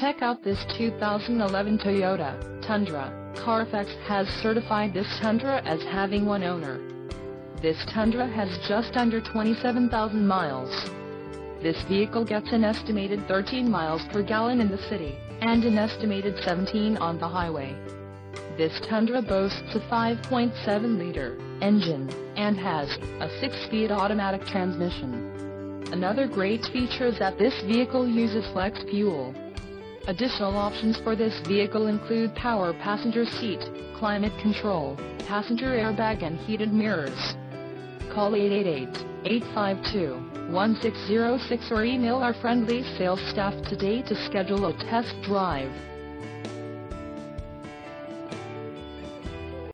Check out this 2011 Toyota Tundra. Carfax has certified this Tundra as having one owner. This Tundra has just under 27,000 miles. This vehicle gets an estimated 13 miles per gallon in the city, and an estimated 17 on the highway. This Tundra boasts a 5.7-liter engine, and has a 6-speed automatic transmission. Another great feature is that this vehicle uses flex fuel. Additional options for this vehicle include power passenger seat, climate control, passenger airbag and heated mirrors. Call 888-852-1606 or email our friendly sales staff today to schedule a test drive.